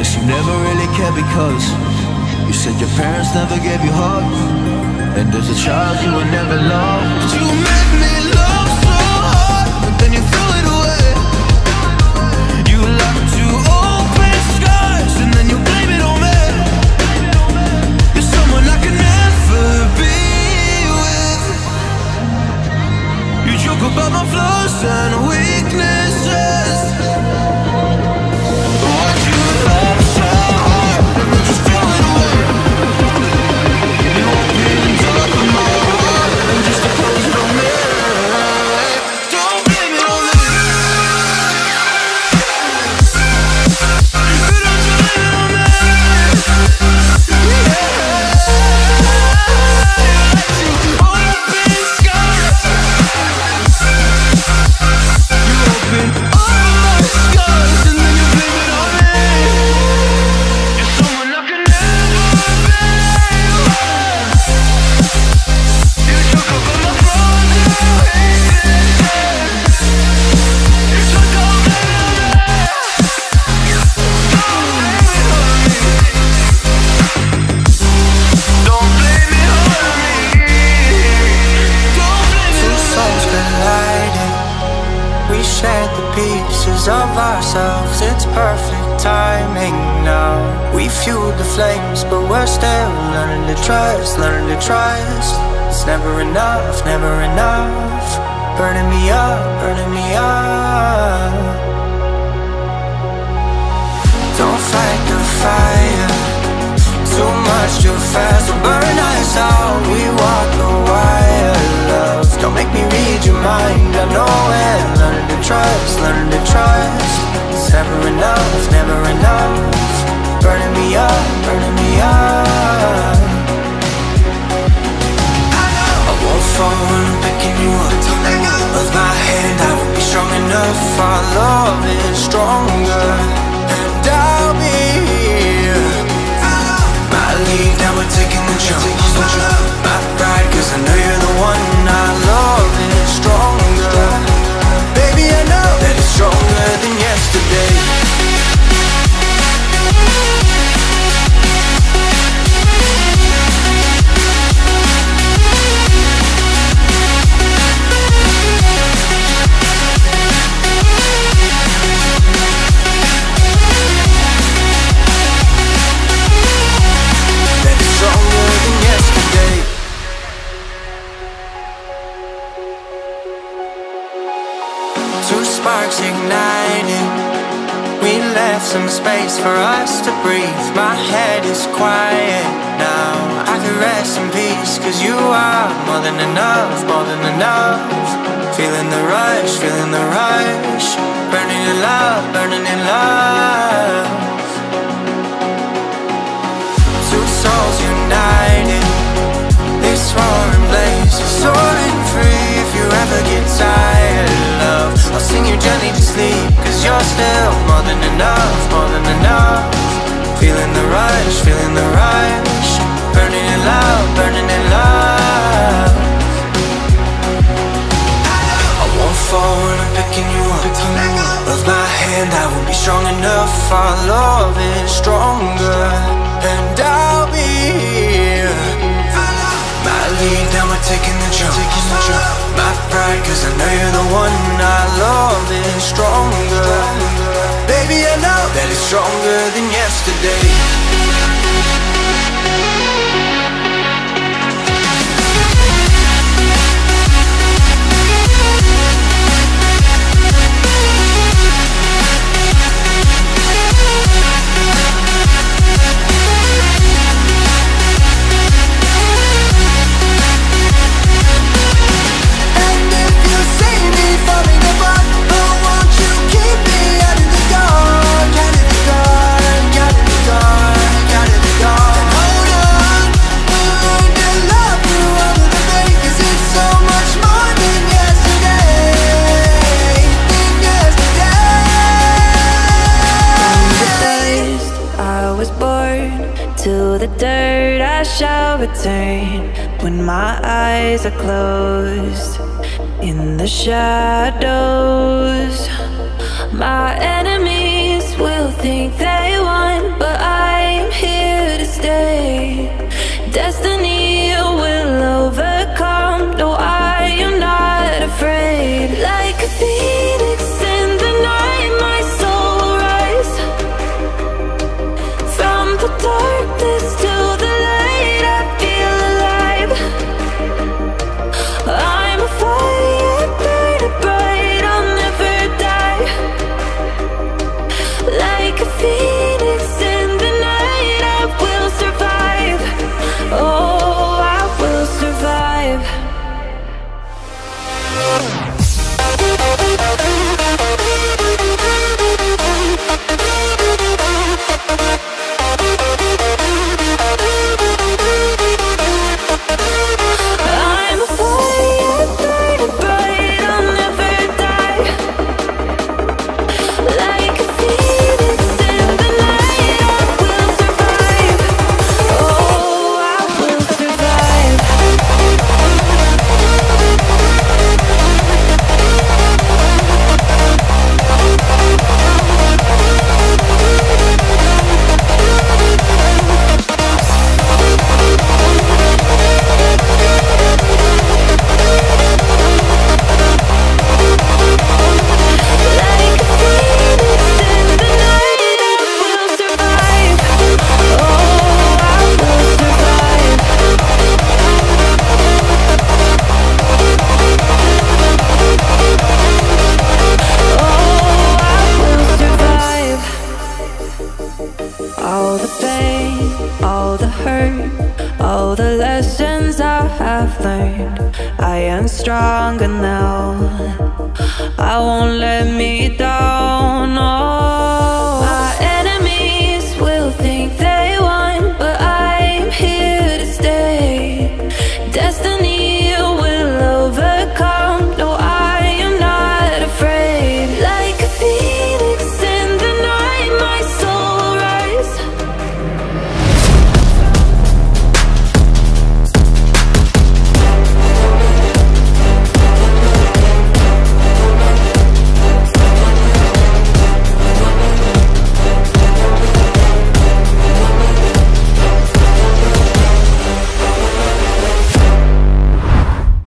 Guess you never really cared because you said your parents never gave you hugs, and as a child you were never loved. You made flames, but we're still learning to trust, learning to trust. It's never enough, never enough. Burning me up, burning me up. Don't fight the fire. Too much too fast will burn us out. We walk the wire, love. Don't make me read your mind. I know it. Learning to trust, learning to trust. It's never enough, never enough. Burning me up, enough. Our love is stronger, Two sparks igniting. We left some space for us to breathe. My head is quiet now. I can rest in peace, cause you are more than enough, more than enough. Feeling the rush, feeling the rush. Burning in burning in love. More than enough, more than enough. Feeling the rush, feeling the rush. Burning in love, burning in love. I won't fall when I'm picking you up. Of my hand, I won't be strong enough. Our love is stronger, and I'll be here. My lead, now we're taking the jump. My pride, cause I know you're the one. Our love is stronger. That it's stronger than yesterday. To the dirt I shall return when my eyes are closed in the shadows. My enemies will think they have learned I am stronger now I won't let me down, oh.